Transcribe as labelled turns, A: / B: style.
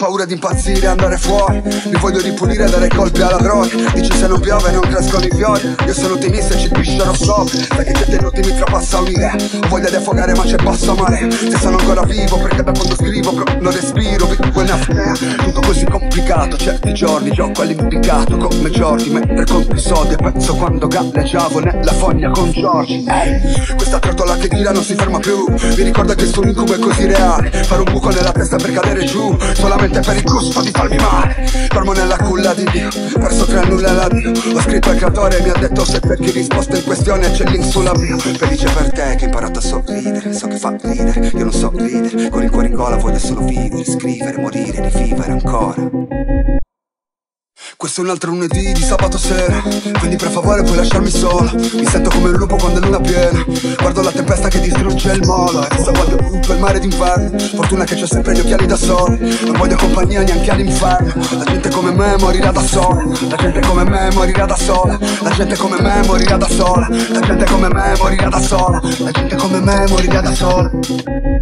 A: paura di impazzire, andare fuori. Mi voglio ripulire, dare colpi alla droga. Dici se non piove non crescono i fiori. Io sono ottimista e ci piscerò sopra Sai che c'è tenuti mi trapassa un'idea Ho voglia di affogare ma c'è basso mare. Se sono ancora vivo perché da quando scrivo non respiro. Vivo quella apnea Tutto così complicato. Certi giorni gioco all'impiccato come Giorgi Mentre conto i soldi. E penso quando galleggiavo nella fogna con Giorgi. Ehi, questa gira non si ferma più. Mi ricorda che sto incubo è così reale. Fare un buco nella testa per cadere giù. Solamente per il gusto di farmi male. Dormo nella culla di Dio, perso tra nulla la Dio Ho scritto al creatore e mi ha detto se cerchi risposta in questione c'è link sulla Felice per te che hai imparato a sorridere, so che fa ridere. Io non so ridere, con il cuore in gola voglio solo vivere, scrivere, morire, rivivere ancora questo è un altro lunedì di sabato sera. Quindi per favore puoi lasciarmi solo. Mi sento come un lupo quando è luna piena Guardo la tempesta che distrugge il molo. E adesso voglio tutto il mare d'inverno Fortuna che c'ho sempre gli occhiali da sole. Non voglio compagnia neanche all'inferno. La gente come me morirà da sola. La gente come me morirà da sola. La gente come me morirà da sola. La gente come me morirà da sola. La gente come me morirà da sola